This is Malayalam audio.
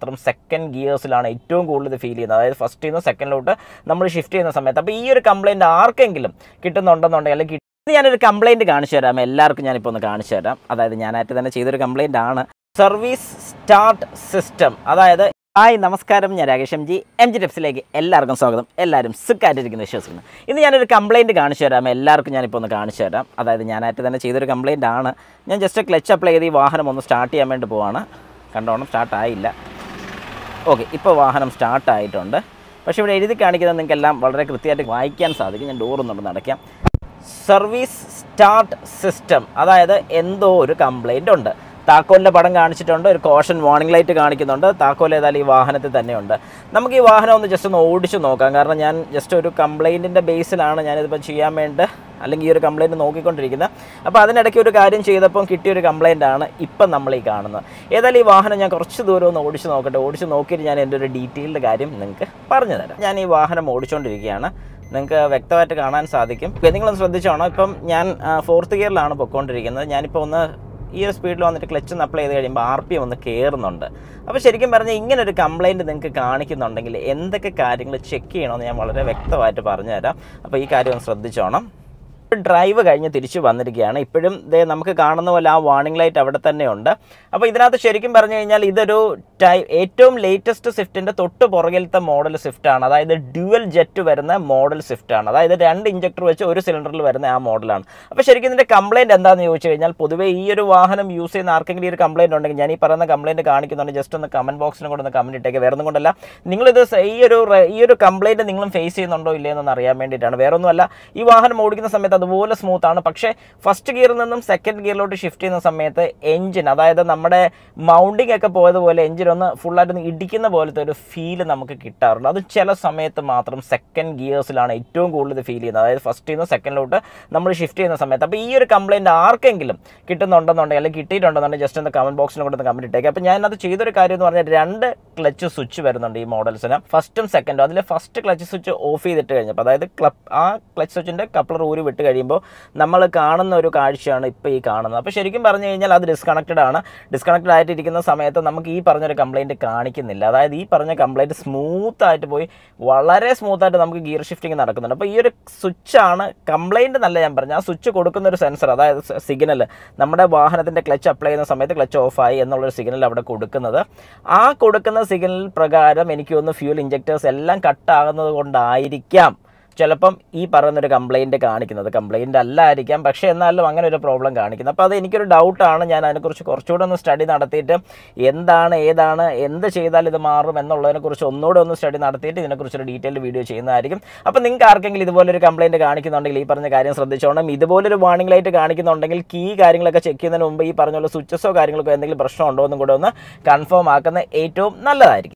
മാത്രം സെക്കൻഡ് ഗിയേഴ്സിലാണ് ഏറ്റവും കൂടുതൽ ഫീൽ ചെയ്യുന്നത്. അതായത് ഫസ്റ്റിൽ നിന്ന് സെക്കൻഡിലോട്ട് നമ്മൾ ഷിഫ്റ്റ് ചെയ്യുന്ന സമയത്ത്. അപ്പോൾ ഈ ഒരു കംപ്ലയിന്റ് ആർക്കെങ്കിലും കിട്ടുന്നുണ്ടെന്നുണ്ടെങ്കിൽ അല്ലെങ്കിൽ ഞാനൊരു കംപ്ലയിന്റ് കാണിച്ചു തരാം. എല്ലാവർക്കും ഞാനിപ്പോൾ ഒന്ന് കാണിച്ചു തരാം. അതായത് ഞാനായിട്ട് തന്നെ ചെയ്തൊരു കംപ്ലയിന്റ് ആണ്. സർവീസ് സ്റ്റാർട്ട് സിസ്റ്റം അതായത് ഹായ് നമസ്കാരം. ഞാൻ Rakesh M G M G ടെപ്സിലേക്ക് എല്ലാവർക്കും സ്വാഗതം. എല്ലാവരും സുഖമായിട്ടിരിക്കുന്ന വിശ്വസിക്കുന്നു ഇന്ന് ഞാനൊരു കംപ്ലയിന്റ് കാണിച്ചു തരാം. എല്ലാവർക്കും ഞാനിപ്പോൾ ഒന്ന് കാണിച്ചു തരാം. അതായത് ഞാനായിട്ട് തന്നെ ചെയ്തൊരു കംപ്ലയിന്റ് ആണ്. ഞാൻ ജസ്റ്റ് ക്ലച്ച് അപ്ലൈ ചെയ്ത് ഈ വാഹനം ഒന്ന് സ്റ്റാർട്ട് ചെയ്യാൻ വേണ്ടി പോവാണ്. കണ്ടോണം സ്റ്റാർട്ട് ആയില്ല. ഓക്കെ ഇപ്പോൾ വാഹനം സ്റ്റാർട്ടായിട്ടുണ്ട് പക്ഷേ ഇവിടെ എഴുതി കാണിക്കുന്നത് നിങ്ങൾക്കെല്ലാം വളരെ കൃത്യമായിട്ട് വായിക്കാൻ സാധിക്കും. ഞാൻ ഡോറൊന്നുകൊണ്ട് നടക്കാം. സർവീസ് സ്റ്റാർട്ട് സിസ്റ്റം അതായത് എന്തോ ഒരു കംപ്ലൈന്റ് ഉണ്ട്. താക്കോലിന്റെ പടം കാണിച്ചിട്ടുണ്ട് ഒരു കോഷൻ വാർണിംഗ് ലൈറ്റ് കാണിക്കുന്നുണ്ട്. താക്കോൽ ഏതായാലും ഈ വാഹനത്തിൽ തന്നെയുണ്ട്. നമുക്ക് ഈ വാഹനം ഒന്ന് ജസ്റ്റ് ഒന്ന് ഓടിച്ചു നോക്കാം. കാരണം ഞാൻ ജസ്റ്റ് ഒരു കംപ്ലൈന്റിന്റെ ബേസിലാണ് ഞാനിതിപ്പോൾ ചെയ്യാൻ വേണ്ടി അല്ലെങ്കിൽ ഈ ഒരു കംപ്ലയിന്റ് നോക്കിക്കൊണ്ടിരിക്കുന്നത്. അപ്പോൾ അതിനിടയ്ക്ക് ഒരു കാര്യം ചെയ്തപ്പം കിട്ടിയൊരു കംപ്ലയിന്റ് ആണ് ഇപ്പം നമ്മൾ ഈ കാണുന്നത്. ഏതായാലും ഈ വാഹനം ഞാൻ കുറച്ച് ദൂരം ഒന്ന് ഓടിച്ച് നോക്കട്ടെ. ഓടിച്ച് നോക്കിയിട്ട് ഞാൻ എന്റെ ഒരു ഡീറ്റെയിൽഡ് കാര്യം നിങ്ങൾക്ക് പറഞ്ഞു തരാം ഞാൻ ഈ വാഹനം ഓടിച്ചുകൊണ്ടിരിക്കുകയാണ് നിങ്ങൾക്ക് വ്യക്തമായിട്ട് കാണാൻ സാധിക്കും. നിങ്ങളൊന്ന് ശ്രദ്ധിച്ചോണം. ഇപ്പം ഞാൻ ഫോർത്ത് ഗിയറിലാണ് പൊയ്ക്കൊണ്ടിരിക്കുന്നത്. ഞാനിപ്പോൾ ഒന്ന് ഈ ഒരു സ്പീഡിൽ വന്നിട്ട് ക്ലച്ച് ഒന്ന് അപ്ലൈ ചെയ്ത് കഴിയുമ്പോൾ ആർ പി ഒന്ന് കയറുന്നുണ്ട് അപ്പോൾ ശരിക്കും പറഞ്ഞാൽ ഇങ്ങനെ ഒരു കംപ്ലയിന്റ് നിങ്ങൾക്ക് കാണിക്കുന്നുണ്ടെങ്കിൽ എന്തൊക്കെ കാര്യങ്ങൾ ചെക്ക് ചെയ്യണമെന്ന് ഞാൻ വളരെ വ്യക്തമായിട്ട് പറഞ്ഞുതരാം. അപ്പോൾ ഈ കാര്യം ഒന്ന് ശ്രദ്ധിച്ചോണം. ഡ്രൈവ് കഴിഞ്ഞ് തിരിച്ചു വന്നിരിക്കുകയാണ്. ഇപ്പോഴും ദേ നമുക്ക് കാണുന്ന പോലെ ആ വാർണിംഗ് ലൈറ്റ് അവിടെ തന്നെയുണ്ട്. അപ്പോൾ ഇതിനകത്ത് ശരിക്കും പറഞ്ഞു കഴിഞ്ഞാൽ ഇതൊരു ടൈ ഏറ്റവും ലേറ്റസ്റ്റ് സ്വിഫ്റ്റിന്റെ തൊട്ട് പുറകിലത്തെ മോഡൽ സ്വിഫ്റ്റ് ആണ്. അതായത് ഡ്യുവൽ ജെറ്റ് വരുന്ന മോഡൽ സ്വിഫ്റ്റ് ആണ്. അതായത് രണ്ട് ഇഞ്ചക്ടർ വെച്ച് ഒരു സിലിണ്ടറിൽ വരുന്ന ആ മോഡലാണ് അപ്പോൾ ശരിക്കും ഇതിന്റെ കംപ്ലയിന്റ് എന്താണെന്ന് ചോദിച്ചു കഴിഞ്ഞാൽ പൊതുവേ ഈ ഒരു വാഹനം യൂസ് ചെയ്യുന്ന ആർക്കെങ്കിലും ഒരു കംപ്ലയിന്റ് ഉണ്ടെങ്കിൽ ഞാൻ ഈ പറയുന്ന കംപ്ലയിന്റ് കാണിക്കുന്നുണ്ട്. ജസ്റ്റ് ഒന്ന് കമന്റ് ബോക്സിനും കൂടെ ഒന്ന് കമന്റ് ഇട്ടേക്ക്. വേറെ ഒന്നും കൊണ്ടല്ല. നിങ്ങളിത് ഈ ഒരു ഈ ഒരു കംപ്ലയിന്റ് നിങ്ങളും ഫേസ് ചെയ്യുന്നുണ്ടോ ഇല്ലേ എന്നൊന്ന് അറിയാൻ വേണ്ടിയിട്ടാണ്. വേറെ ഒന്നുമല്ല ഈ വാഹനം ഓടിക്കുന്ന സമയത്ത് അതുപോലെ സ്മൂത്ത് ആണ്. പക്ഷേ ഫസ്റ്റ് ഗിയറിൽ നിന്നും സെക്കൻഡ് ഗിയറിലോട്ട് ഷിഫ്റ്റ് ചെയ്യുന്ന സമയത്ത് എഞ്ചിൻ അതായത് നമ്മുടെ മൗണ്ടിങ് ഒക്കെ പോയതുപോലെ എഞ്ചിൻ ഒന്ന് ഫുള്ളായിട്ട് ഇടിക്കുന്ന പോലത്തെ ഒരു ഫീൽ നമുക്ക് കിട്ടാറുണ്ട്. അത് ചില സമയത്ത് മാത്രം സെക്കൻഡ് ഗിയേഴ്സിലാണ് ഏറ്റവും കൂടുതൽ ഫീൽ ചെയ്യുന്നത്. അതായത് ഫസ്റ്റിൽ നിന്ന് സെക്കൻഡിലോട്ട് നമ്മൾ ഷിഫ്റ്റ് ചെയ്യുന്ന സമയത്ത്. അപ്പോൾ ഈ ഒരു കംപ്ലയിന്റ് ആർക്കെങ്കിലും കിട്ടുന്നുണ്ടെന്നുണ്ടെങ്കിൽ അല്ലെങ്കിൽ കിട്ടിയിട്ടുണ്ടെന്നുണ്ടെങ്കിൽ ജസ്റ്റ് ഒന്ന് കമന്റ് ബോക്സിൽ കൂടെ ഒന്ന് കമന്റ് ഇട്ടേക്ക്. അപ്പോൾ ഞാനത് ചെയ്തൊരു കാര്യം എന്ന് പറഞ്ഞാൽ രണ്ട് ക്ലച്ച് സ്വിച്ച് വരുന്നുണ്ട് ഈ മോഡൽസിന്. ഫസ്റ്റും സെക്കൻഡും അതിൽ ഫസ്റ്റ് ക്ലച്ച് സ്വിച്ച് ഓഫ് ചെയ്തിട്ട് കഴിഞ്ഞപ്പോൾ അതായത് ക്ലബ് ആ ക്ലച്ച് സ്വിച്ചിന്റെ കപ്ലർ ഊരി വിട്ട് കഴിയുമ്പോൾ നമ്മൾ കാണുന്ന ഒരു കാഴ്ചയാണ് ഇപ്പോൾ ഈ കാണുന്നത്. അപ്പോൾ ശരിക്കും പറഞ്ഞു കഴിഞ്ഞാൽ അത് ഡിസ്കണക്റ്റഡ് ആണ്. ഡിസ്കണക്റ്റഡ് ആയിട്ടിരിക്കുന്ന സമയത്ത് നമുക്ക് ഈ പറഞ്ഞൊരു കംപ്ലയിന്റ് കാണിക്കുന്നില്ല. അതായത് ഈ പറഞ്ഞ കംപ്ലയിന്റ് സ്മൂത്ത് ആയിട്ട് പോയി വളരെ സ്മൂത്ത് ആയിട്ട് നമുക്ക് ഗിയർ ഷിഫ്റ്റിംഗ് നടക്കുന്നുണ്ട്. അപ്പോൾ ഈ ഒരു സ്വിച്ചാണ് കംപ്ലയിന്റ് നല്ല ഞാൻ പറഞ്ഞു ആ സ്വിച്ച് കൊടുക്കുന്ന ഒരു സെൻസർ അതായത് സിഗ്നൽ നമ്മുടെ വാഹനത്തിന്റെ ക്ലച്ച് അപ്ലൈ ചെയ്യുന്ന സമയത്ത് ക്ലച്ച് ഓഫായി എന്നുള്ളൊരു സിഗ്നൽ അവിടെ കൊടുക്കുന്നത്. ആ കൊടുക്കുന്ന സിഗ്നൽ പ്രകാരം എനിക്ക് തോന്നുന്നു ഫ്യൂൽ ഇഞ്ചക്ടേഴ്സ് എല്ലാം കട്ടാകുന്നത് കൊണ്ടായിരിക്കാം. ചിലപ്പം ഈ പറയുന്നൊരു കംപ്ലയിന്റ് കാണിക്കുന്നത്. കംപ്ലയിന്റ് അല്ലായിരിക്കാം. പക്ഷേ എന്നാലും അങ്ങനെ ഒരു പ്രോബ്ലം കാണിക്കുന്നത് അപ്പോൾ അത് എനിക്കൊരു ഡൗട്ടാണ് ഞാൻ അതിനെക്കുറിച്ച് കുറച്ചുകൂടെ ഒന്ന് സ്റ്റഡി നടത്തിയിട്ട് എന്താണ് ഏതാണ് എന്ത് ചെയ്താൽ ഇത് മാറും എന്നുള്ളതിനെക്കുറിച്ച് ഒന്നുകൂടെ ഒന്ന് സ്റ്റഡി നടത്തിയിട്ട് ഇതിനെക്കുറിച്ചൊരു ഡീറ്റെയിൽ വീഡിയോ ചെയ്യുന്നതായിരിക്കും. അപ്പോൾ നിങ്ങൾക്ക് ആർക്കെങ്കിലും ഇതുപോലൊരു കംപ്ലയിന്റ് കാണിക്കുന്നുണ്ടെങ്കിൽ ഈ പറഞ്ഞ കാര്യം ശ്രദ്ധിച്ചോണം. ഇതുപോലൊരു വാർണിംഗ് ലൈറ്റ് കാണിക്കുന്നുണ്ടെങ്കിൽ കീ കാര്യങ്ങളൊക്കെ ചെക്ക് ചെയ്യുന്നതിന് മുമ്പ് ഈ പറഞ്ഞ പോലെ സ്വിച്ചസോ കാര്യങ്ങളൊക്കെ എന്തെങ്കിലും പ്രശ്നമുണ്ടോ എന്നും കൂടെ ഒന്ന് കൺഫേം ആക്കുന്ന ഏറ്റവും നല്ലതായിരിക്കും.